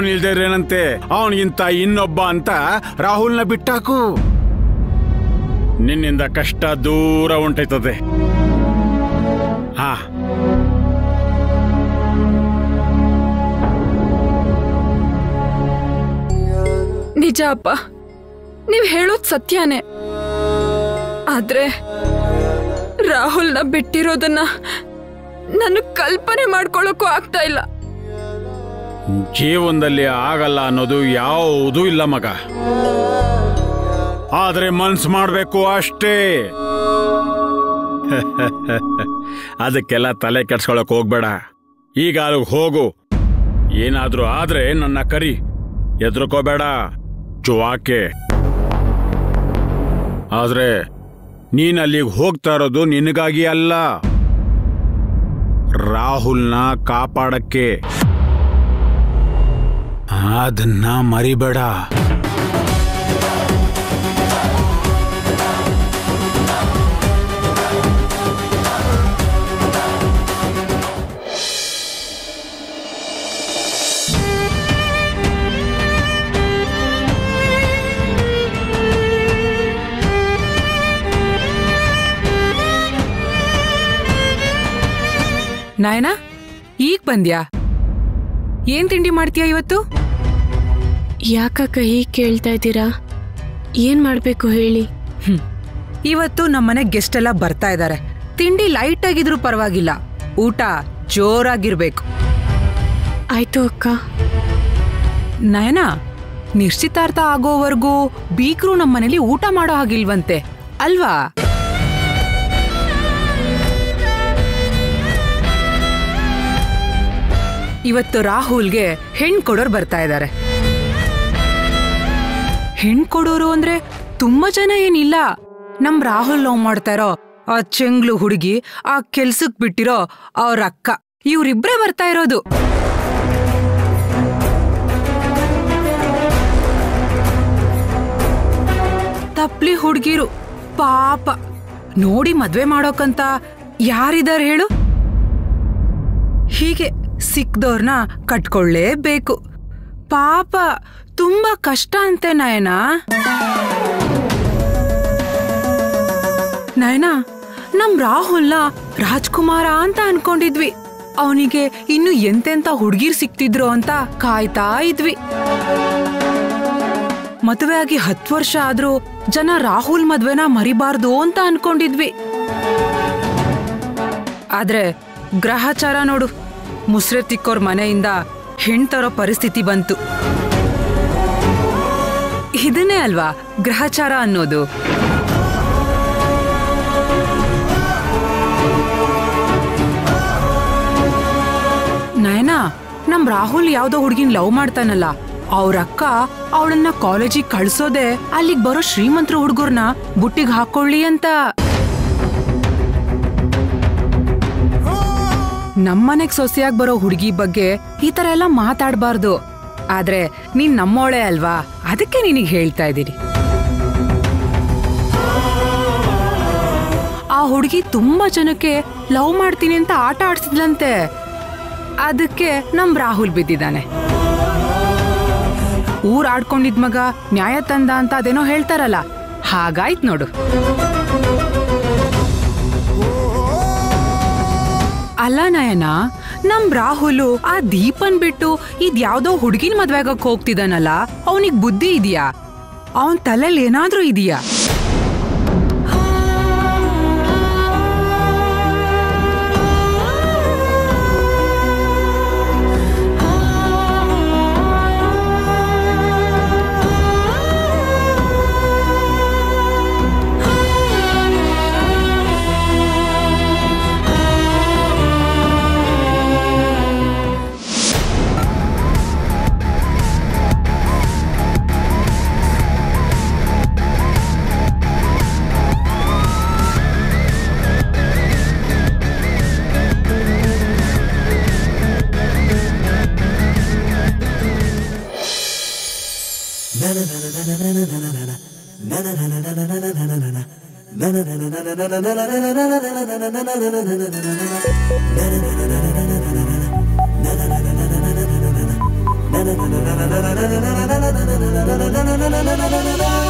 ಅವನ್ ಇಲ್ದೇನಂತೆ ಅವನಿಗಿಂತ ಇನ್ನೊಬ್ಬ ಅಂತ ರಾಹುಲ್ನ ಬಿಟ್ಟಾಕು. ನಿನ್ನಿಂದ ಕಷ್ಟ ದೂರ ಉಂಟೈತದೆ ಹಾ. ನಿಜ ಅಪ್ಪ. ನೀವ್ ಹೇಳೋದ್ ಸತ್ಯನೇ. ಆದ್ರೆ ರಾಹುಲ್ನ ಬಿಟ್ಟಿರೋದನ್ನ ನಾನು ಕಲ್ಪನೆ ಮಾಡ್ಕೊಳ್ಳೋಕ್ಕೂ ಆಗ್ತಾ ಇಲ್ಲ. ಜೀವನದಲ್ಲಿ ಆಗಲ್ಲ ಅನ್ನೋದು ಯಾವುದೂ ಇಲ್ಲ ಮಗ. ಆದರೆ ಮನ್ಸು ಮಾಡಬೇಕು ಅಷ್ಟೇ. ಅದಕ್ಕೆಲ್ಲ ತಲೆ ಕೆಡ್ಸ್ಕೊಳಕ್ ಹೋಗ್ಬೇಡ. ಈಗ ಅಲ್ಲಿಗೆ ಹೋಗು. ಏನಾದರೂ ಆದರೆ ನನ್ನ ಕರಿ. ಎದ್ರಕೋಬೇಡ ಜುವಾಕೆ. ಆದರೆ ನೀನು ಅಲ್ಲಿಗೆ ಹೋಗ್ತಾ ಇರೋದು ನಿನಗಾಗಿ ಅಲ್ಲ. ರಾಹುಲ್ನ ಕಾಪಾಡಕ್ಕೆ. ಅದನ್ನ ಮರಿಬೇಡ. ನಾಯನ ಈಗ ಬಂದ್ಯಾ? ಏನ್ ತಿಂಡಿ ಮಾಡ್ತೀಯಾ ಇವತ್ತು? ಯಾಕಕ್ಕ ಹೀಗೆ ಕೇಳ್ತಾ ಇದ್ದೀರಾ? ಏನ್ ಮಾಡ್ಬೇಕು ಹೇಳಿ? ಹ್ಮ್. ಇವತ್ತು ನಮ್ಮನೆ ಗೆಸ್ಟ್ ಎಲ್ಲ ಬರ್ತಾ ಇದ್ದಾರೆ ತಿಂಡಿ ಲೈಟ್ ಆಗಿದ್ರು ಪರವಾಗಿಲ್ಲ. ಊಟ ಜೋರಾಗಿರ್ಬೇಕು. ಆಯ್ತು ಅಕ್ಕ. ನಯನ ನಿಶ್ಚಿತಾರ್ಥ ಆಗೋವರೆಗೂ ಬೀಕ್ರು ನಮ್ಮನೇಲಿ ಊಟ ಮಾಡೋ ಹಾಗಿಲ್ವಂತೆ. ಅಲ್ವಾ? ಇವತ್ತು ರಾಹುಲ್ಗೆ ಹೆಣ್ ಕೊಡೋರು ಬರ್ತಾ ಇದ್ದಾರೆ ಹೆಣ್ ಕೊಡೋರು ಅಂದ್ರೆ ತುಂಬಾ ಜನ ಏನಿಲ್ಲ. ನಮ್ ರಾಹುಲ್ ಲವ್ ಮಾಡ್ತಾ ಇರೋ ಆ ಚೆಂಗ್ಲು ಹುಡುಗಿ, ಆ ಕೆಲ್ಸಕ್ ಬಿಟ್ಟಿರೋ ಅವ್ರ ಅಕ್ಕ. ಇವ್ರಿಬ್ರೇ ಬರ್ತಾ ಇರೋದು. ತಪ್ಲಿ ಹುಡ್ಗಿರು, ಪಾಪ. ನೋಡಿ ಮದ್ವೆ ಮಾಡೋಕಂತ ಯಾರಿದಾರ್ ಹೇಳು? ಹೀಗೆ ಸಿಕ್ದವ್ರನ್ನ ಕಟ್ಕೊಳ್ಳೇಬೇಕು ಪಾಪ, ತುಂಬಾ ಕಷ್ಟ ಅಂತೆ ನಯನ. ನಯನ, ನಮ್ ರಾಹುಲ್ನ ರಾಜ್ಕುಮಾರ ಅಂತ ಅನ್ಕೊಂಡಿದ್ವಿ. ಅವನಿಗೆ ಇನ್ನು ಎಂತೆಂತ ಹುಡ್ಗಿರ್ ಸಿಕ್ತಿದ್ರು ಅಂತ ಕಾಯ್ತಾ ಇದ್ವಿ. ಮದುವೆ ಆಗಿ ಹತ್ತು ವರ್ಷ ಆದ್ರೂ ಜನ ರಾಹುಲ್ ಮದ್ವೆನ ಮರಿಬಾರ್ದು ಅಂತ ಅನ್ಕೊಂಡಿದ್ವಿ. ಆದ್ರೆ ಗ್ರಹಚಾರ ನೋಡು, ಮುಸ್ರೆ ತಿಕ್ಕೋರ್ ಮನೆಯಿಂದ ಹೆಣ್ ತರೋ ಪರಿಸ್ಥಿತಿ ಬಂತು. ಇದನ್ನೇ ಅಲ್ವಾ ಗ್ರಹಚಾರ ಅನ್ನೋದು? ನಯನಾ, ನಮ್ ರಾಹುಲ್ ಯಾವ್ದೋ ಹುಡ್ಗಿನ್ ಲವ್ ಮಾಡ್ತಾನಲ್ಲ, ಅವ್ರ ಅಕ್ಕ ಅವಳನ್ನ ಕಾಲೇಜಿಗೆ ಕಳ್ಸೋದೆ ಅಲ್ಲಿಗ್ ಬರೋ ಶ್ರೀಮಂತರ ಹುಡ್ಗುರ್ನ ಬುಟ್ಟಿಗೆ ಹಾಕೊಳ್ಳಿ ಅಂತ. ನಮ್ಮನೆಗ್ ಸೊಸೆಯಾಗ್ ಬರೋ ಹುಡುಗಿ ಬಗ್ಗೆ ಈ ತರ ಎಲ್ಲ ಮಾತಾಡ್ಬಾರ್ದು. ಆದ್ರೆ ನೀನ್ ನಮ್ಮೋಳೆ ಅಲ್ವಾ? ಅದಕ್ಕೆ ನಿನಗ್ ಹೇಳ್ತಾ ಇದ್ದೀನಿ. ಆ ಹುಡುಗಿ ತುಂಬಾ ಜನಕ್ಕೆ ಲವ್ ಮಾಡ್ತೀನಿ ಅಂತ ಆಟ ಆಡ್ಸಿದ್ಲಂತೆ. ಅದಕ್ಕೆ ನಮ್ ರಾಹುಲ್ ಬಿದ್ದಿದ್ದಾನೆ. ಊರ್ ಆಡ್ಕೊಂಡಿದ್ ಮಗ ನ್ಯಾಯ ತಂದ ಅಂತ ಅದೇನೋ ಹೇಳ್ತಾರಲ್ಲ. ಹಾಗಾಯ್ತು ನೋಡು. ಅಲ್ಲ ನಯನ ನಮ್ ರಾಹುಲು ಆ ದೀಪನ್ ಬಿಟ್ಟು ಇದ್ಯಾವ್ದೋ ಹುಡ್ಗಿನ್ ಮದ್ವೆಗಕ್ ಹೋಗ್ತಿದ್ದಾನಲ್ಲ ಅವನಿಗ್ ಬುದ್ಧಿ ಇದೆಯಾ? ಅವನ್ ತಲೆಲ್ ಏನಾದ್ರೂ ಇದೆಯಾ? na na na na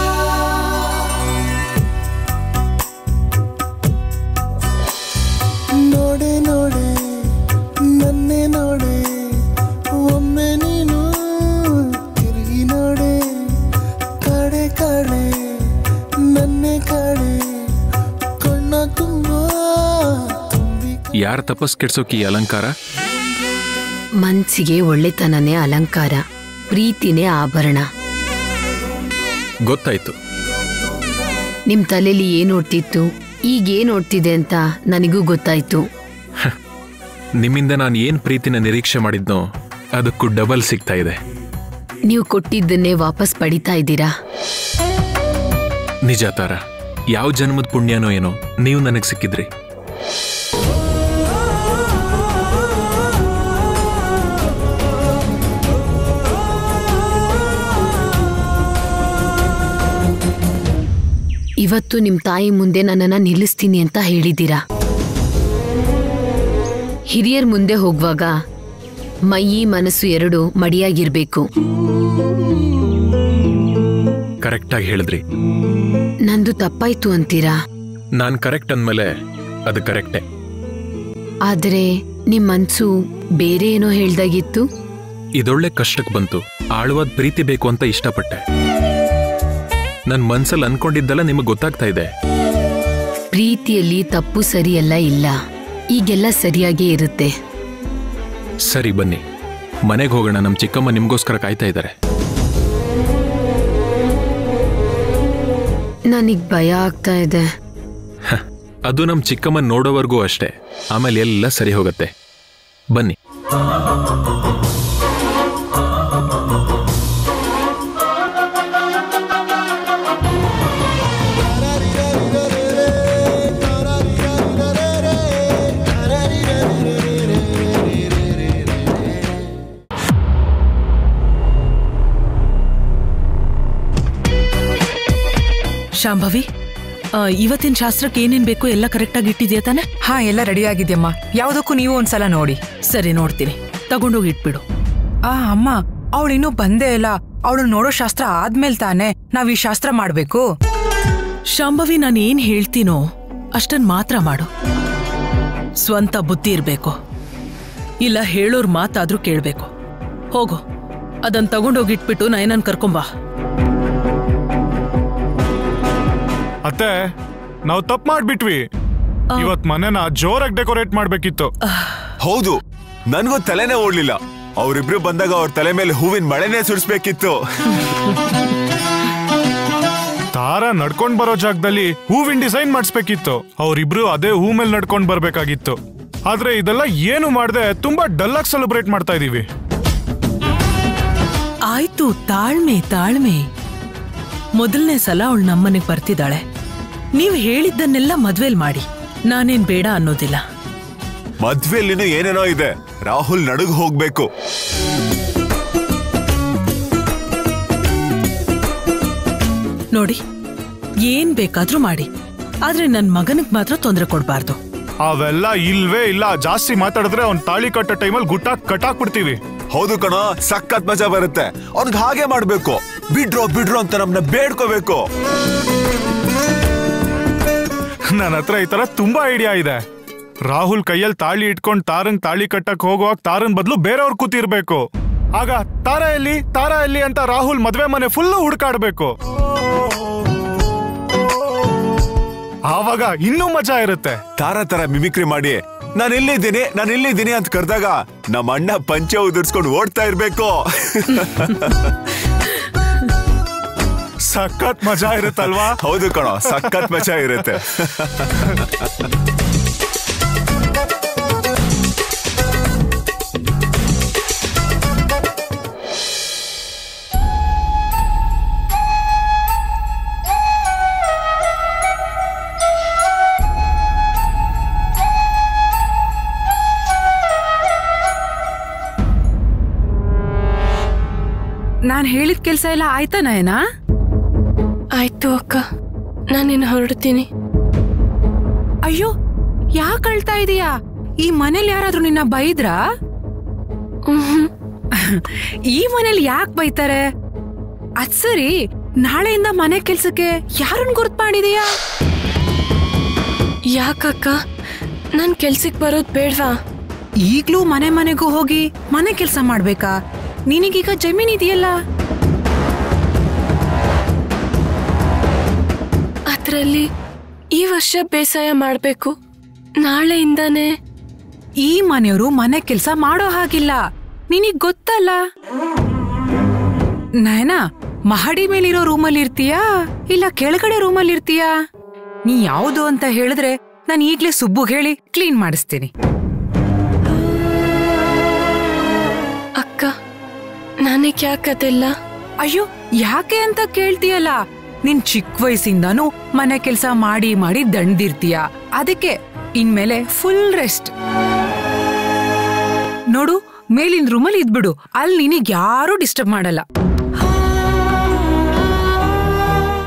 ಯಾರ ತಪಸ್ ಕೆಡ್ಸೋಕೆ ಈ ಅಲಂಕಾರ? ಮನ್ಸಿಗೆ ಒಳ್ಳೆತನನೇ ಅಲಂಕಾರ ಪ್ರೀತಿನೇ ಆಭರಣ. ಗೊತ್ತಾಯ್ತು. ನಿಮ್ ತಲೆಯಲ್ಲಿ ಏನ್ ಓಡ್ತಿತ್ತು ಈಗ ಏನ್ ಓಡ್ತಿದೆ ಅಂತ ನನಗೂ ಗೊತ್ತಾಯ್ತು. ನಿಮ್ಮಿಂದ ನಾನು ಏನ್ ಪ್ರೀತಿನ ನಿರೀಕ್ಷೆ ಮಾಡಿದ್ನೋ ಅದಕ್ಕೂ ಡಬಲ್ ಸಿಗ್ತಾ ಇದೆ. ನೀವು ಕೊಟ್ಟಿದ್ದನ್ನೇ ವಾಪಸ್ ಪಡಿತಾ ಇದ್ದೀರಾ? ನಿಜ ತಾರ ಯಾವ ಜನ್ಮದ ಪುಣ್ಯನೋ ಏನೋ ನೀವು ನನಗೆ ಸಿಕ್ಕಿದ್ರಿ. ಇವತ್ತು ನಿಮ್ಮ ತಾಯಿ ಮುಂದೆ ನನ್ನನ್ನ ನಿಲ್ಲಿಸ್ತೀನಿ ಅಂತ ಹೇಳಿದ್ದೀರಾ? ಹಿರಿಯರ್ ಮುಂದೆ ಹೋಗುವಾಗ ಮೈಯಿ ಮನಸ್ಸು ಎರಡು ಮಡಿಯಾಗಿರ್ಬೇಕು. ಕರೆಕ್ಟಾಗಿ ಹೇಳಿದ್ರಿ. ನಂದು ತಪ್ಪಾಯ್ತು ಅಂತೀರಾ? ನಾನು ಕರೆಕ್ಟ್ ಅಂದ್ಮೇಲೆ ಅದು ಕರೆಕ್ಟೇ. ಆದ್ರೆ ನಿಮ್ಮ ಮನ್ಸು ಬೇರೆ ಏನೋ ಹೇಳ್ದಾಗಿತ್ತು? ಇದೊಳ್ಳೆ ಕಷ್ಟಕ್ಕೆ ಬಂತು. ಆಳವಾದ ಪ್ರೀತಿ ಬೇಕು ಅಂತ ಇಷ್ಟಪಟ್ಟೆ. ನನ್ನ ಮನ್ಸಲ್ಲಿ ಅನ್ಕೊಂಡಿದ್ದೆಲ್ಲ ನಿಮಗೆ ಗೊತ್ತಾಗ್ತಾ ಇದೆ. ಪ್ರೀತಿಯಲ್ಲಿ ತಪ್ಪು ಸರಿಯೆಲ್ಲ ಇಲ್ಲ. ಈಗೆಲ್ಲ ಸರಿಯಾಗೇ ಇರುತ್ತೆ. ಸರಿ ಬನ್ನಿ. ಮನೆಗೆ ಹೋಗೋಣ ನಮ್ಮ ಚಿಕ್ಕಮ್ಮ ನಿಮಗೋಸ್ಕರ ಕಾಯ್ತಾ ಇದ್ದಾರೆ ನನಗ್ ಭಯ ಆಗ್ತಾ ಇದೆ. ಅದು ನಮ್ಮ ಚಿಕ್ಕಮ್ಮ ನೋಡೋವರೆಗೂ ಅಷ್ಟೇ. ಆಮೇಲೆ ಎಲ್ಲ ಸರಿ ಹೋಗುತ್ತೆ. ಬನ್ನಿ. ಶಾಂಭವಿ ಆ, ಇವತ್ತಿನ ಶಾಸ್ತ್ರಕ್ಕೆ ಏನೇನ್ ಬೇಕು ಎಲ್ಲ ಕರೆಕ್ಟಾಗಿ ಇಟ್ಟಿದ್ಯಾ ತಾನೆ? ಹಾ ಎಲ್ಲ ರೆಡಿ ಆಗಿದ್ಯಮ್ಮ. ಯಾವುದಕ್ಕೂ ನೀವು ಒಂದ್ಸಲ ನೋಡಿ. ಸರಿ ನೋಡ್ತೀನಿ. ತಗೊಂಡೋಗಿ ಇಟ್ಬಿಡು. ಆ ಅಮ್ಮ ಅವಳು ಇನ್ನೂ ಬಂದೇ ಇಲ್ಲ. ಅವಳು ನೋಡೋ ಶಾಸ್ತ್ರ ಆದ್ಮೇಲೆ ತಾನೆ ನಾವ್ ಈ ಶಾಸ್ತ್ರ ಮಾಡ್ಬೇಕು. ಶಾಂಭವಿ ನಾನು ಏನ್ ಹೇಳ್ತೀನೋ ಅಷ್ಟನ್ ಮಾತ್ರ ಮಾಡು. ಸ್ವಂತ ಬುದ್ಧಿ ಇರ್ಬೇಕು. ಇಲ್ಲ ಹೇಳೋರ್ ಮಾತಾದ್ರೂ ಕೇಳ್ಬೇಕು. ಹೋಗು. ಅದನ್ ತಗೊಂಡೋಗಿಟ್ಬಿಟ್ಟು ನಯನನ್ ಕರ್ಕೊಂಬಾ ಅತ್ತೆ ನಾವು ತಪ್ಪು ಮಾಡ್ಬಿಟ್ವಿ. ಇವತ್ ಮನೆನ ಜೋರಾಗಿ ಡೆಕೋರೇಟ್ ಮಾಡ್ಬೇಕಿತ್ತು. ಹೌದು ನನ್ಗೂ ತಲೆನೇ ಓಡ್ಲಿಲ್ಲ. ಅವರಿಬ್ರು ಬಂದಾಗ ಅವ್ರ ತಲೆ ಮೇಲೆ ಹೂವಿನ ಮಳೆನೇ ಸುಡಿಸ್ಬೇಕಿತ್ತು ತಾರ ನಡ್ಕೊಂಡ್ ಬರೋ ಜಾಗದಲ್ಲಿ ಹೂವಿನ ಡಿಸೈನ್ ಮಾಡಿಸ್ಬೇಕಿತ್ತು. ಅವರಿಬ್ರು ಅದೇ ಹೂ ಮೇಲೆ ನಡ್ಕೊಂಡ್ ಬರ್ಬೇಕಾಗಿತ್ತು. ಆದ್ರೆ ಇದೆಲ್ಲ ಏನು ಮಾಡದೆ ತುಂಬಾ ಡಲ್ ಆಗಿ ಸೆಲೆಬ್ರೇಟ್ ಮಾಡ್ತಾ ಇದೀವಿ. ಆಯ್ತು ತಾಳ್ಮೆ ತಾಳ್ಮೆ. ಮೊದಲನೇ ಸಲ ಅವಳು ನಮ್ಮನೆಗೆ ಬರ್ತಿದ್ದಾಳೆ. ನೀವು ಹೇಳಿದ್ದನ್ನೆಲ್ಲ ಮದ್ವೆಲ್ ಮಾಡಿ. ನಾನೇನ್ ಬೇಡ ಅನ್ನೋದಿಲ್ಲ. ಮದ್ವೆಯಲ್ಲಿನೂ ಏನೇನೋ ಇದೆ. ರಾಹುಲ್ ನಡುಗ್ ಹೋಗ್ಬೇಕು. ನೋಡಿ ಏನ್ ಬೇಕಾದ್ರೂ ಮಾಡಿ. ಆದ್ರೆ ನನ್ ಮಗನಿಗೆ ಮಾತ್ರ ತೊಂದರೆ ಕೊಡಬಾರ್ದು. ಅವೆಲ್ಲ ಇಲ್ವೇ ಇಲ್ಲ. ಜಾಸ್ತಿ ಮಾತಾಡಿದ್ರೆ ಅವ್ನ್ ತಾಳಿ ಕಟ್ಟೋ ಟೈಮಲ್ಲಿ ಗುಟ್ಟಾಕ್ ಬಿಡ್ತೀವಿ ಹೌದು ಕಣ ಸಖತ್ ಮಜಾ ಬರುತ್ತೆ. ಅವ್ನಿಗೆ ಹಾಗೆ ಮಾಡ್ಬೇಕು. ಬಿಡ್ರೋ ಬಿಡ್ರೋ ಅಂತ ನಮ್ನ ಬೇಡ್ಕೋಬೇಕು. ನನ್ನ ಹತ್ರ ಈ ತರ ತುಂಬಾ ಐಡಿಯಾ ಇದೆ. ರಾಹುಲ್ ಕೈಯಲ್ಲಿ ತಾಳಿ ಇಟ್ಕೊಂಡು ತಾರಂಗ್ ತಾಳಿ ಕಟ್ಟಕ್ ಹೋಗುವಾಗ ತಾರನ್ ಬದಲು ಬೇರೆಯವ್ರು ಕೂತಿರ್ಬೇಕು. ಆಗ ತಾರ ಎಲ್ಲಿ ತಾರ ಎಲ್ಲಿ ಅಂತ ರಾಹುಲ್ ಮದ್ವೆ ಮನೆ ಫುಲ್ಲು ಹುಡ್ಕಾಡ್ಬೇಕು. ಆವಾಗ ಇನ್ನೂ ಮಜಾ ಇರುತ್ತೆ. ತಾರ ತರ ಮಿಮಿಕ್ರಿ ಮಾಡಿ ನಾನು ಇಲ್ಲಿದ್ದೀನಿ ನಾನು ಇಲ್ಲಿದ್ದೀನಿ ಅಂತ ಕರೆದಾಗ ನಮ್ಮ ಅಣ್ಣ ಪಂಚೆ ಉದುರ್ಸ್ಕೊಂಡು ಓಡ್ತಾ ಇರ್ಬೇಕು. ಸಖತ್ ಮಜಾ ಇರುತ್ತಲ್ವಾ? ಹೌದು ಕಣೋ ಸಖತ್ ಮಜಾ ಇರುತ್ತೆ. ನಾನ್ ಹೇಳಿದ ಕೆಲ್ಸ ಎಲ್ಲ ಆಯ್ತಾ ನಯನಾ? ಆಯ್ತು ಅಕ್ಕ. ನಾನಿನ್ನು ಹೊರಡ್ತೀನಿ. ಅಯ್ಯೋ ಯಾಕೆ ಅಳ್ತಾ ಇದೀಯಾ? ಈ ಮನೇಲಿ ಯಾರಾದ್ರೂ ನಿನ್ನ ಬೈದ್ರಾ. ಈ ಮನೇಲಿ ಯಾಕೆ ಬೈತಾರೆ? ಅದ್ ಸರಿ ನಾಳೆಯಿಂದ ಮನೆ ಕೆಲ್ಸಕ್ಕೆ ಯಾರನ್ ಗುರ್ತ್ ಮಾಡಿದೀಯಾ? ಯಾಕಕ್ಕ ನನ್ ಕೆಲ್ಸಕ್ ಬರೋದ್ ಬೇಡ್ವಾ? ಈಗ್ಲೂ ಮನೆ ಮನೆಗೂ ಹೋಗಿ ಮನೆ ಕೆಲ್ಸ ಮಾಡ್ಬೇಕಾ? ನಿನಗೀಗ ಜಮೀನ್ ಇದೆಯಲ್ಲ? ಅದ್ರಲ್ಲಿ ಈ ವರ್ಷ ಬೇಸಾಯ ಮಾಡ್ಬೇಕು. ನಾಳೆಯಿಂದಾನೇ ಈ ಮನೆಯವರು ಮನೆ ಕೆಲಸ ಮಾಡೋ ಹಾಗಿಲ್ಲ. ನಿನಗ್ ಗೊತ್ತಲ್ಲ? ನಯನ ಮಹಡಿ ಮೇಲಿರೋ ರೂಮಲ್ಲಿ ಇರ್ತೀಯಾ? ಇಲ್ಲ ಕೆಳಗಡೆ ರೂಮಲ್ಲಿ ಇರ್ತೀಯಾ? ನೀ ಯಾವುದು ಅಂತ ಹೇಳಿದ್ರೆ ನಾನು ಈಗ್ಲೇ ಸುಬ್ಬು ಹೇಳಿ ಕ್ಲೀನ್ ಮಾಡಿಸ್ತೀನಿ. ಅಕ್ಕ ನಾನೇ ಯಾಕದೆಲ್ಲ ಅಯ್ಯೋ ಯಾಕೆ ಅಂತ ಕೇಳ್ತೀಯಲ್ಲ? ನಿನ್ ಚಿಕ್ಕ ವಯಸ್ಸಿಂದಾನು ಮನೆ ಕೆಲಸ ಮಾಡಿ ಮಾಡಿ ದಂಡಿರ್ತೀಯ. ಅದಕ್ಕೆ ಇನ್ಮೇಲೆ ಫುಲ್ ರೆಸ್ಟ್ ನೋಡು ಮೇಲಿನ ರೂಮಲ್ಲಿ ಇದ್ಬಿಡು. ಅಲ್ಲಿ ನಿನಗ್ ಯಾರೂ ಡಿಸ್ಟರ್ಬ್ ಮಾಡಲ್ಲ.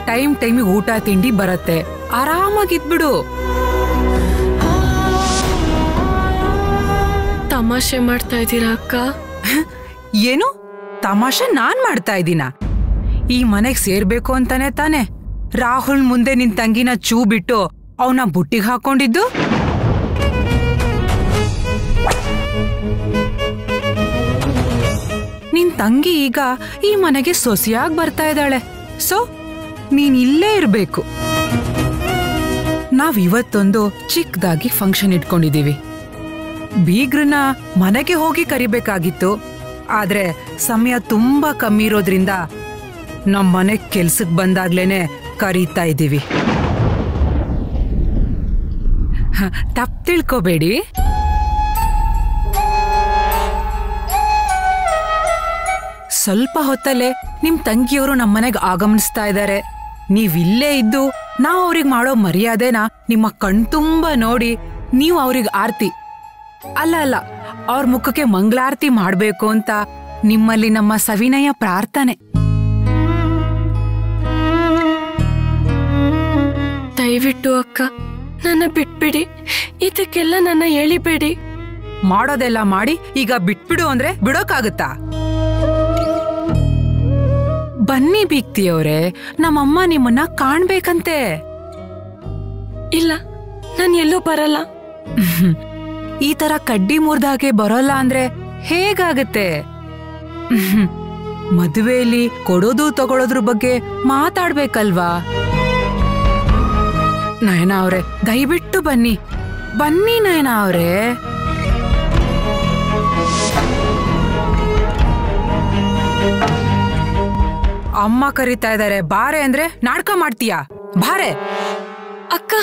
ಟೈಮ್ ಟೈಮಿಗೆ ಊಟ ತಿಂಡಿ ಬರತ್ತೆ. ಆರಾಮಾಗಿದ್ಬಿಡು ತಮಾಷೆ ಮಾಡ್ತಾ ಇದ್ದೀರಾ ಅಕ್ಕ? ಏನು? ತಮಾಷೆ ನಾನ್ ಮಾಡ್ತಾ ಇದ್ದೀನ? ಈ ಮನೆಗ್ ಸೇರ್ಬೇಕು ಅಂತಾನೆ ತಾನೆ. ರಾಹುಲ್ ಮುಂದೆ ನಿನ್ ತಂಗಿನ ಚೂ ಬಿಟ್ಟು ಅವನ ಬುಟ್ಟಿಗೆ ಹಾಕೊಂಡಿದ್ದು? ನಿನ್ ತಂಗಿ ಈಗ ಈ ಮನೆಗೆ ಸೊಸೆಯಾಗಿ ಬರ್ತಾ ಇದ್ದಾಳೆ. ಸೊ ನೀನ್ ಇಲ್ಲೇ ಇರ್ಬೇಕು. ನಾವ್ ಇವತ್ತೊಂದು ಚಿಕ್ಕದಾಗಿ ಫಂಕ್ಷನ್ ಇಟ್ಕೊಂಡಿದೀವಿ. ಬೀಗ್ರನ್ನ ಮನೆಗೆ ಹೋಗಿ ಕರಿಬೇಕಾಗಿತ್ತು. ಆದ್ರೆ ಸಮಯ ತುಂಬಾ ಕಮ್ಮಿ ಇರೋದ್ರಿಂದ ನಮ್ ಮನೆ ಕೆಲ್ಸಕ್ ಬಂದಾಗ್ಲೇನೆ ಕರೀತಾ ಇದ್ದೀವಿ ತಪ್ಪು ತಿಳ್ಕೋಬೇಡಿ. ಸ್ವಲ್ಪ ಹೊತ್ತಲ್ಲೇ ನಿಮ್ ತಂಗಿಯವರು ನಮ್ಮನೆಗ್ ಆಗಮನಿಸ್ತಾ ಇದ್ದಾರೆ ನೀವಿಲ್ಲೇ ಇದ್ದು ನಾವ್ ಅವ್ರಿಗೆ ಮಾಡೋ ಮರ್ಯಾದೆನ ನಿಮ್ಮ ಕಣ್ತುಂಬ ನೋಡಿ ನೀವು ಅವ್ರಿಗೆ ಆರ್ತಿ. ಅಲ್ಲ ಅಲ್ಲ, ಅವ್ರ ಮುಖಕ್ಕೆ ಮಂಗಳಾರತಿ ಮಾಡ್ಬೇಕು ಅಂತ ನಿಮ್ಮಲ್ಲಿ ನಮ್ಮ ಸವಿನಯ ಪ್ರಾರ್ಥನೆ. ದಯವಿಟ್ಟು ಅಕ್ಕ. ನನ್ನ ಬಿಟ್ಬಿಡಿ. ಇದಕ್ಕೆಲ್ಲ ನನ್ನ ಎಳಿಬೇಡಿ. ಮಾಡೋದೆಲ್ಲ ಮಾಡಿ ಈಗ ಬಿಟ್ಬಿಡು ಅಂದ್ರೆ ಬಿಡೋಕಾಗುತ್ತಾ? ಬನ್ನಿ ಬೀಗ್ತಿಯವ್ರೆ ನಮ್ಮಮ್ಮ ನಿಮ್ಮನ್ನ ಕಾಣ್ಬೇಕಂತೆ. ಇಲ್ಲ ನಾನು ಎಲ್ಲೂ ಬರಲ್ಲ. ಈ ತರ ಕಡ್ಡಿ ಮುರ್ದಾಗೆ ಬರೋಲ್ಲ ಅಂದ್ರೆ ಹೇಗಾಗತ್ತೆ. ಮದುವೆಯಲ್ಲಿ ಕೊಡೋದು ತಗೊಳೋದ್ರ ಬಗ್ಗೆ ಮಾತಾಡ್ಬೇಕಲ್ವಾ? ನಯನ ಅವ್ರೆ, ದಯವಿಟ್ಟು ಬನ್ನಿ. ಬನ್ನಿ ನಯನ ಅವ್ರೆ. ಅಮ್ಮ ಕರೀತಾ ಇದಾರೆ, ಬಾರೆ ಅಂದ್ರೆ ನಾಟಕ ಮಾಡ್ತೀಯಾ? ಬಾರೆ. ಅಕ್ಕ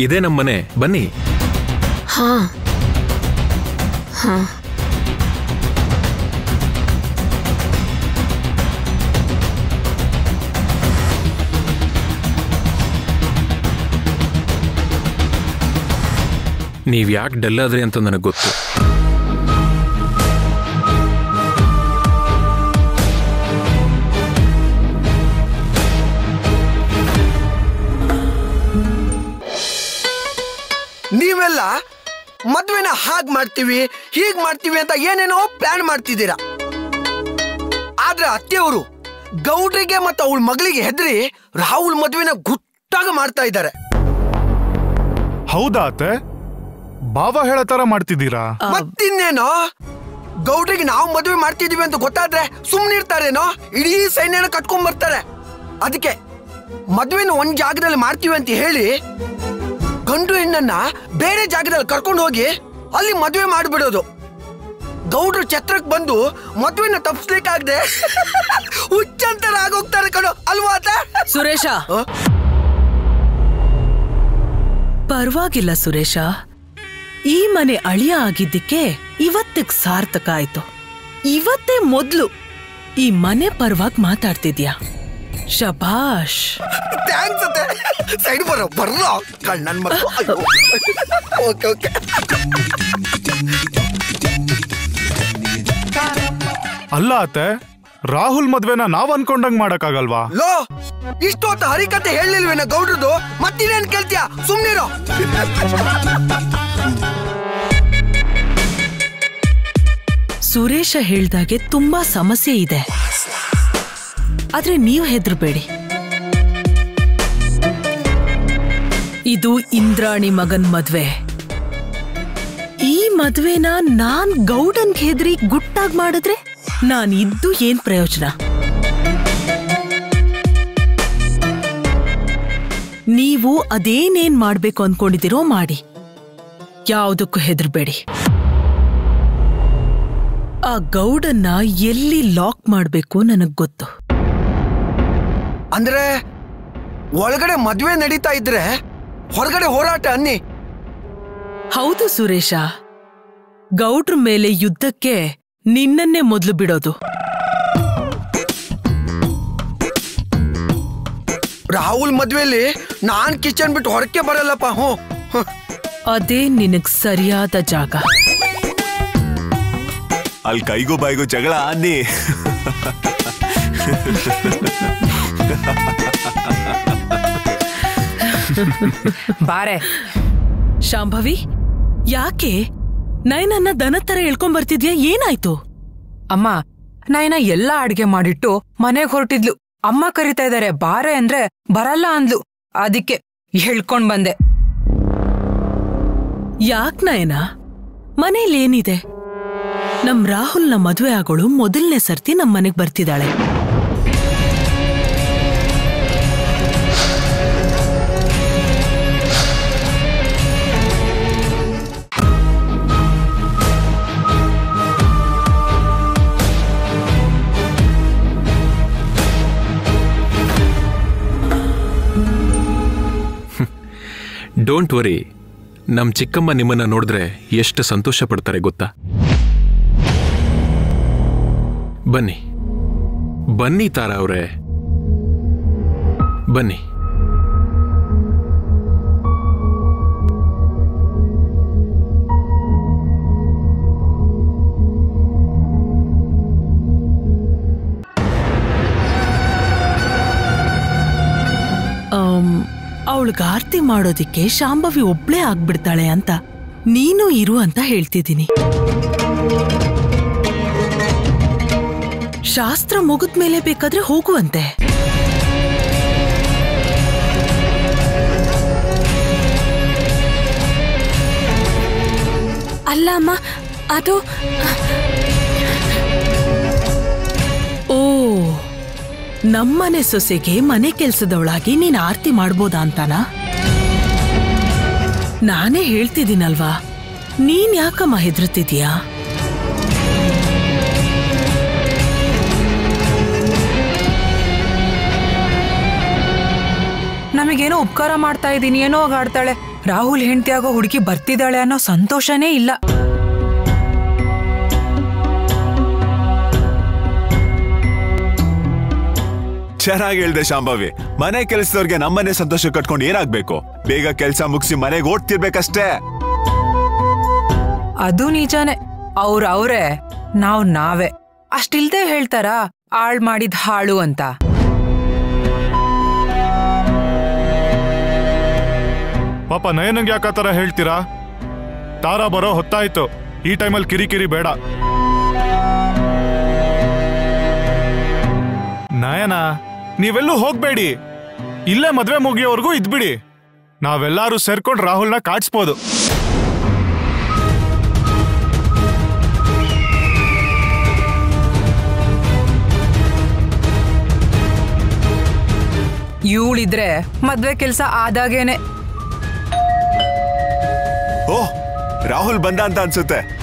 ಇದೇ ನಮ್ಮನೆ ಬನ್ನಿ. ಹಾ. ಹಾ. ನೀವು ಯಾಕೆ ಡಲ್ ಆದ್ರಿ ಅಂತ ನನಗೆ ಗೊತ್ತು. ನೀವೆಲ್ಲ ಮದ್ವೆನ ಹಾಗ್ ಮಾಡ್ತೀವಿ ಹೀಗ್ ಮಾಡ್ತೀವಿ ಅಂತ ಏನೇನೋ ಪ್ಲಾನ್ ಮಾಡ್ತಿದ್ದೀರಾ. ಆದ್ರೆ ಅತ್ತೆಯವರು ಗೌಡ್ರಿಗೆ ಮತ್ತೆ ಅವಳ ಮಗಳಿಗೆ ಹೆದರಿ ರಾಹುಲ್ ಮದ್ವೆನ ಗುಟ್ಟಾಗ ಮಾಡ್ತಾ ಇದ್ದಾರೆ. ಹೌದಾ ಅತ್ತೆ? ಬಾವ ಹೇಳತರ ಮಾಡ್ತಿದ್ದೀರಾ? ಮತ್ತಿನ್ನೇನೋ? ಗೌಡ್ರಿಗೆ ನಾವು ಮದುವೆ ಮಾಡ್ತಿದೀವಿ ಅಂತ ಗೊತ್ತಾದ್ರೆ ಸುಮ್ಮನಿರ್ತಾರೇನೋ ಇಡೀ ಸೈನ್ಯನ ಕಟ್ಕೊಂಡ್ ಬರ್ತಾರೆ. ಅದಕ್ಕೆ ಮದ್ವೆನ ಒಂದ್ ಜಾಗದಲ್ಲಿ ಮಾಡ್ತೀವಿ ಅಂತ ಹೇಳಿ ಗಂಡು ಹೆಣ್ಣನ್ನ ಬೇರೆ ಜಾಗದಲ್ಲಿ ಕರ್ಕೊಂಡು ಹೋಗಿ ಅಲ್ಲಿ ಮದುವೆ ಮಾಡಿಬಿಡೋದು. ಗೌಡ್ರು ಛತ್ರಕ್ಕೆ ಬಂದು ಮದುವೆನ ತಪ್ಪಿಸ್ಲಿಕ್ಕಾಗದೆ ಹುಚ್ಚಂತರ ಆಗೋಗ್ತಾರೆ ಕಣೋ ಅಲ್ವಾ ಸುರೇಶ. ಪರವಾಗಿಲ್ಲ ಸುರೇಶ. ಈ ಮನೆ ಅಳಿಯ ಆಗಿದ್ದಕ್ಕೆ ಇವತ್ತಿಗ್ ಸಾರ್ಥಕ ಆಯ್ತು. ಇವತ್ತೇ ಮೊದ್ಲು ಈ ಮನೆ ಪರವಾಗಿ ಮಾತಾಡ್ತಿದ್ಯಾ? ಶಬಾಷ್. ಥ್ಯಾಂಕ್ಸ್ ಅತ್ತೆ. ಸೈಡ್ ಬರೋ ಬರ್ರ ಕಣ್ಣನ್ ಮರ ಓಕೆ ಓಕೆ ಅಲ್ಲ ಅತ್ತೆ ರಾಹುಲ್ ಮದ್ವೆನ ನಾವ್ ಅನ್ಕೊಂಡಂಗ್ ಮಾಡಕ್ಕಾಗಲ್ವಾ? ಲೋ ಇಷ್ಟೊತ್ತು ಹರಿಕತೆ ಹೇಳಿಲ್ವೇನ ಗೌಡ್ರದು? ಮತ್ತಿನೇನ್ ಕೇಳ್ತೀಯ? ಸುಮ್ನಿರೋ ಸುರೇಶ ಹೇಳ್ದಾಗೆ ತುಂಬಾ ಸಮಸ್ಯೆ ಇದೆ. ಆದ್ರೆ ನೀವು ಹೆದರ್ಬೇಡಿ. ಇದು ಇಂದ್ರಾಣಿ ಮಗನ್ ಮದ್ವೆ. ಈ ಮದ್ವೆನ ನಾನ್ ಗೌಡನ್ ಹೆದ್ರಿ ಗುಟ್ಟಾಗ್ ಮಾಡಿದ್ರೆ ನಾನ್ ಇದ್ದು ಏನ್ ಪ್ರಯೋಜನ? ನೀವು ಅದೇನೇನ್ ಮಾಡ್ಬೇಕು ಅನ್ಕೊಂಡಿದ್ದೀರೋ ಮಾಡಿ. ಯಾವುದಕ್ಕೂ ಹೆದರ್ಬೇಡಿ. ಆ ಗೌಡನ್ನ ಎಲ್ಲಿ ಲಾಕ್ ಮಾಡ್ಬೇಕು ನನಗ್ ಗೊತ್ತು. ಅಂದ್ರೆ ಒಳಗಡೆ ಮದ್ವೆ ನಡೀತಾ ಇದ್ರೆ ಹೊರಗಡೆ ಹೋರಾಟ ಅನ್ನಿ. ಹೌದು ಸುರೇಶ. ಗೌಡ್ರ ಮೇಲೆ ಯುದ್ಧಕ್ಕೆ ನಿನ್ನನ್ನೇ ಮೊದಲು ಬಿಡೋದು. ರಾಹುಲ್ ಮದ್ವೆಲಿ ನಾನ್ ಕಿಚನ್ ಬಿಟ್ಟು ಹೊರಕ್ಕೆ ಬರಲ್ಲಪ್ಪ ಹ್ಞೂ. ಹ. ಅದೇ ನಿನಗ್ ಸರಿಯಾದ ಜಾಗ. ಅಲ್ಲಿ ಕೈಗೂ ಬಾಯಿಗೂ ಜಗಳ ಅನ್ನಿ. ಬಾರೆ. ಶಾಂಭವಿ ಯಾಕೆ? ನಯನನ್ನ ದನ ತರ ಎಳ್ಕೊಂಡ್ ಬರ್ತಿದ್ಯಾ? ಏನಾಯ್ತು? ಅಮ್ಮ ನಯನ ಎಲ್ಲಾ ಅಡ್ಗೆ ಮಾಡಿಟ್ಟು ಮನೆಗ್ ಹೊರಟಿದ್ಲು. ಅಮ್ಮ ಕರಿತಾ ಇದಾರೆ ಬಾರೆ ಅಂದ್ರೆ ಬರಲ್ಲ ಅಂದ್ಲು. ಅದಕ್ಕೆ ಹೇಳ್ಕೊಂಡ್ ಬಂದೆ. ಯಾಕ್ ನಯನ? ಮನೇಲೇನಿದೆ ನಮ್ ರಾಹುಲ್ನ ಮದುವೆ ಆಗೋಳು ಮೊದಲನೇ ಸರ್ತಿ ನಮ್ ಮನೆಗ್ ಬರ್ತಿದ್ದಾಳೆ. ಡೋಂಟ್ ವರಿ ನಮ್ಮ ಚಿಕ್ಕಮ್ಮ ನಿಮ್ಮನ್ನ ನೋಡಿದ್ರೆ ಎಷ್ಟು ಸಂತೋಷ ಪಡ್ತಾರೆ ಗೊತ್ತಾ? ಬನ್ನಿ. ಬನ್ನಿ ತಾರ ಅವರೇ. ಬನ್ನಿ. ಅವಳಿಗೆ ಆರ್ತಿ ಮಾಡೋದಿಕ್ಕೆ ಶಾಂಭವಿ ಒಬ್ಳೇ ಆಗ್ಬಿಡ್ತಾಳೆ ಅಂತ ನೀನು ಇರು ಅಂತ ಹೇಳ್ತಿದ್ದೀನಿ. ಶಾಸ್ತ್ರ ಮುಗಿದ್ಮೇಲೆ ಬೇಕಾದ್ರೆ ಹೋಗುವಂತೆ. ಅಲ್ಲ ಅಮ್ಮ, ಅದು ನಮ್ಮನೆ ಸೊಸೆಗೆ ಮನೆ ಕೆಲಸದವಳಾಗಿ ನೀನ್ ಆರ್ತಿ ಮಾಡ್ಬೋದಾ ಅಂತಾನ? ನಾನೇ ಹೇಳ್ತಿದ್ದೀನಲ್ವಾ? ನೀನ್ ಯಾಕಮ್ಮ ನಮಗೇನೋ ಉಪಕಾರ ಮಾಡ್ತಾ ಇದ್ದೀನಿ ಏನೋ ಆಗಾಡ್ತಾಳೆ ರಾಹುಲ್ ಹೆಂಡತಿಯಾಗೋ ಹುಡುಗಿ ಬರ್ತಿದ್ದಾಳೆ ಅನ್ನೋ ಸಂತೋಷನೇ ಇಲ್ಲ. ಚೆನ್ನಾಗಿ ಹೇಳ್ದೆ ಶಾಂಭವಿ. ಮನೆ ಕೆಲಸದವ್ರಿಗೆ ನಮ್ಮನೆ ಸಂತೋಷ ಕಟ್ಕೊಂಡು ಏನಾಗ್ಬೇಕು? ಬೇಗ ಕೆಲಸ ಮುಗಿಸಿ ಮನೆಗೆ ಓಡ್ತಿರ್ಬೇಕಷ್ಟೇ. ಅದು ನಿಜಾನೇ. ಅವ್ರ ಅವ್ರೆ ನಾವ್ ನಾವೇ. ಅಷ್ಟಿಲ್ದೆ ಹೇಳ್ತಾರಾ? ಆಳ್ ಮಾಡಿದ ಹಾಳು ಅಂತ. ಪಾಪ ನಯನಂಗೆ ಯಾಕತರ ಹೇಳ್ತೀರಾ? ತಾರಾ ಬರೋ ಹೊತ್ತಾಯ್ತು. ಈ ಟೈಮಲ್ಲಿ ಕಿರಿಕಿರಿ ಬೇಡ. ನಯನ? ನೀವೆಲ್ಲೂ ಹೋಗ್ಬೇಡಿ. ಇಲ್ಲೇ ಮದ್ವೆ ಮುಗಿಯೋವರೆಗೂ ಇದ್ಬಿಡಿ. ನಾವೆಲ್ಲರೂ ಸೇರ್ಕೊಂಡು ರಾಹುಲ್ನ ಕಾಡ್ಸ್ಬೋದು. ಇವಳಿದ್ರೆ ಮದ್ವೆ ಕೆಲಸ ಆದಾಗೇನೆ. ಓಹ್ ರಾಹುಲ್ ಬಂದ ಅಂತ ಅನ್ಸುತ್ತೆ.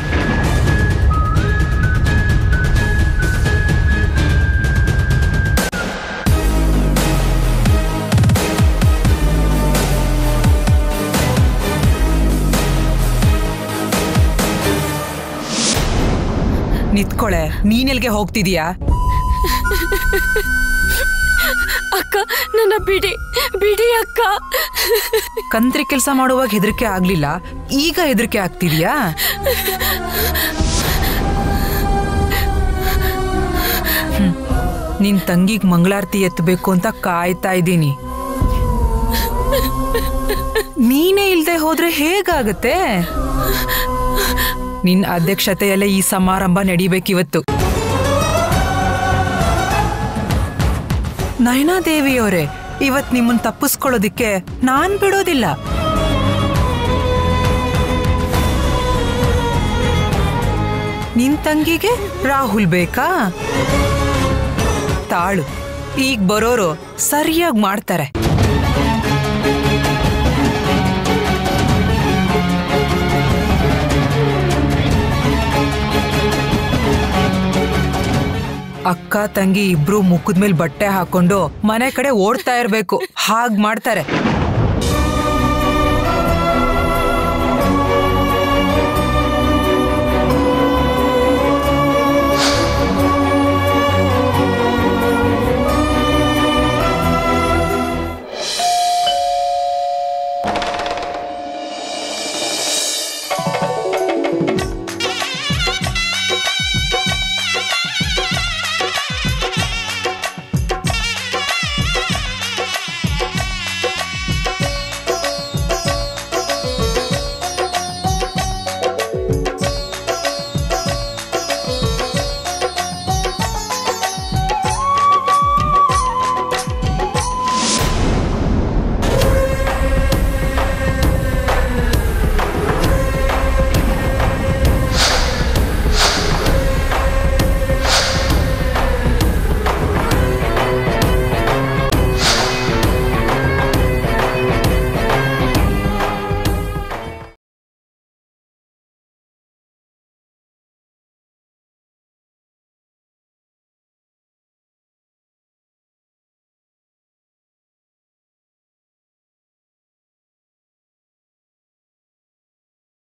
ನಿತ್ಕೊಳೆ. ನೀನೆಲ್ಗೆ ಹೋಗ್ತಿದೀಯಾ? ಅಕ್ಕ ನನ್ನ ಬಿಡಿ ಬಿಡಿ ಅಕ್ಕ. ಕಂತ್ರಿ ಕೆಲಸ ಮಾಡುವಾಗ ಹೆದರಿಕೆ ಆಗ್ಲಿಲ್ಲ. ಈಗ ಹೆದರಿಕೆ ಆಗ್ತಿದ್ಯಾ. ನಿನ್ ತಂಗಿಗ್ ಮಂಗಳಾರತಿ ಎತ್ತಬೇಕು ಅಂತ ಕಾಯ್ತಾ ಇದ್ದೀನಿ. ನೀನೇ ಇಲ್ದೆ ಹೋದ್ರೆ ಹೇಗಾಗತ್ತೆ? ನಿನ್ ಅಧ್ಯಕ್ಷತೆಯಲ್ಲೇ ಈ ಸಮಾರಂಭ ನಡಿಬೇಕಿವತ್ತು. ನಯನಾದೇವಿಯವರೇ ಇವತ್ ನಿಮ್ಮನ್ನ ತಪ್ಪಿಸ್ಕೊಳ್ಳೋದಿಕ್ಕೆ ನಾನ್ ಬಿಡೋದಿಲ್ಲ. ನಿನ್ ತಂಗಿಗೆ ರಾಹುಲ್ ಬೇಕಾ? ತಾಳು, ಈಗ ಬರೋರು ಸರಿಯಾಗಿ ಮಾಡ್ತಾರೆ. ಅಕ್ಕ ತಂಗಿ ಇಬ್ರು ಮುಖದ ಮೇಲೆ ಬಟ್ಟೆ ಹಾಕೊಂಡು ಮನೆ ಕಡೆ ಓಡ್ತಾ ಇರ್ಬೇಕು. ಹಾಗ್ ಮಾಡ್ತಾರೆ.